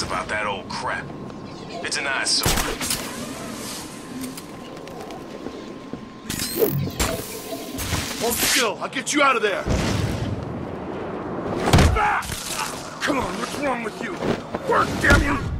lies about that old crap. It's an eyesore. Hold still. I'll get you out of there. Ah! Come on, what's wrong with you? Work, damn you!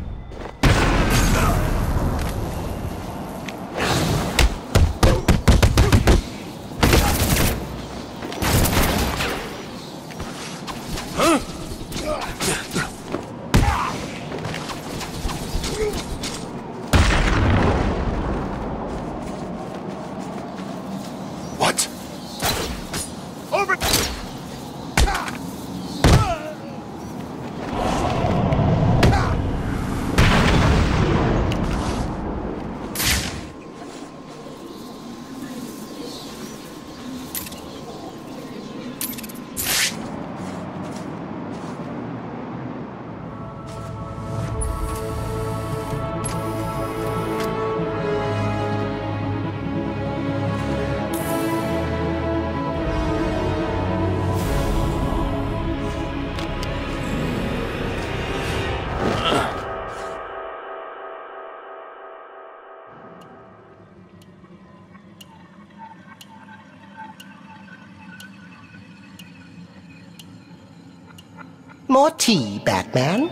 More tea, Batman?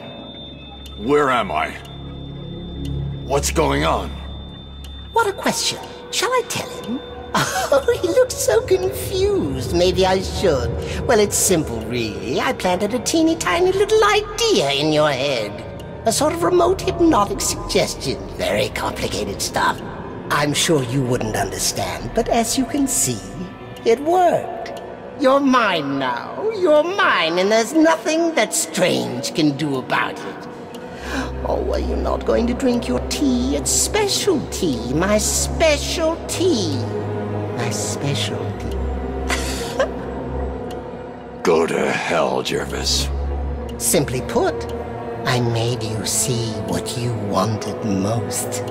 Where am I? What's going on? What a question. Shall I tell him? Oh, he looks so confused. Maybe I should. Well, it's simple, really. I planted a teeny tiny little idea in your head. A sort of remote hypnotic suggestion. Very complicated stuff. I'm sure you wouldn't understand, but as you can see, it worked. You're mine now. You're mine, and there's nothing that Strange can do about it. Oh, are you not going to drink your tea? It's special tea. My special tea. My specialty. Go to hell, Jervis. Simply put, I made you see what you wanted most.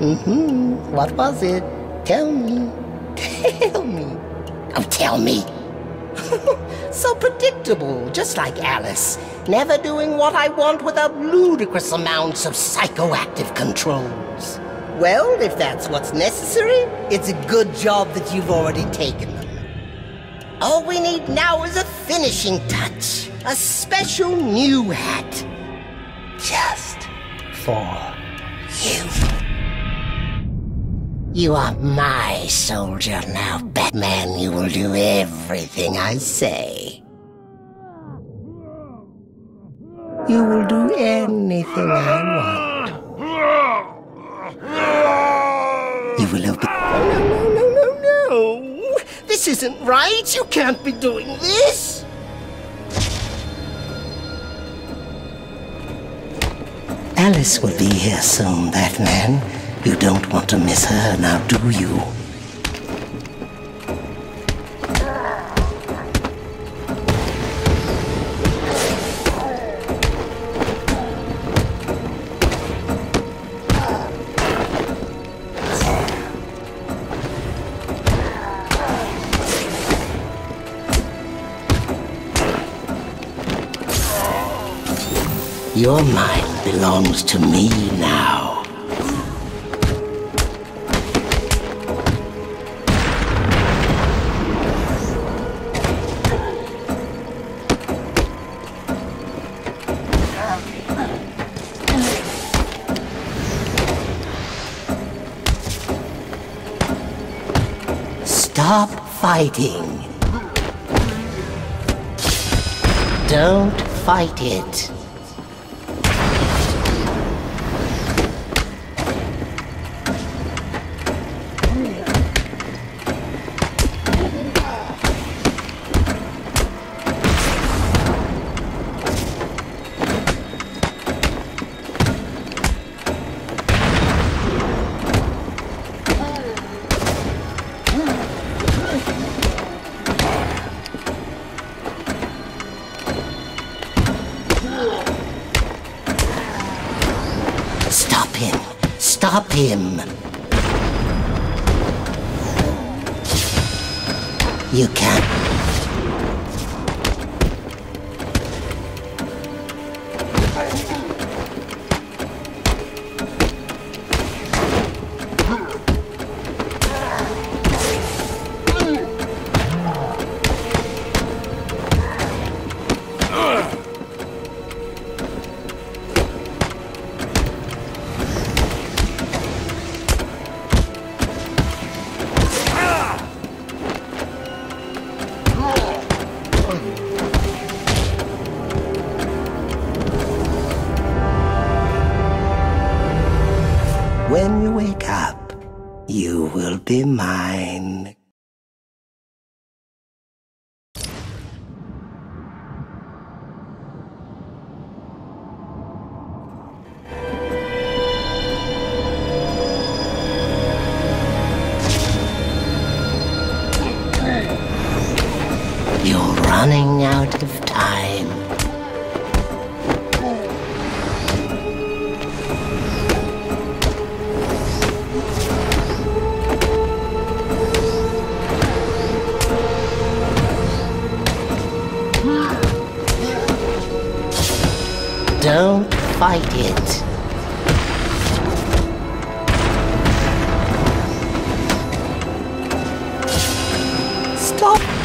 Mm-hmm. What was it? Tell me. Tell me. Oh, tell me. so predictable, just like Alice. Never doing what I want without ludicrous amounts of psychoactive controls. Well, if that's what's necessary, it's a good job that you've already taken them. All we need now is a finishing touch. A special new hat. Just for You are my soldier now, Batman. You will do everything I say. You will do anything I want. You will obey. No, no, no, no, no! This isn't right! You can't be doing this! Alice will be here soon, Batman. You don't want to miss her now, do you? Your mind belongs to me now. Stop fighting. Don't fight it. Him. You can't. When you wake up, you will be mine. Fight it. Stop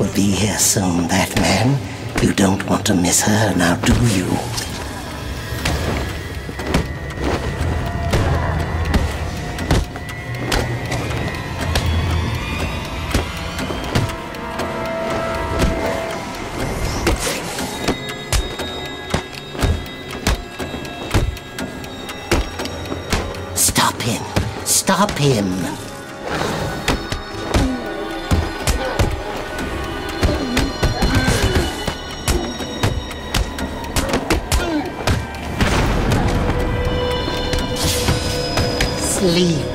will be here soon, Batman. You don't want to miss her now, do you? Stop him! Stop him! Sleep.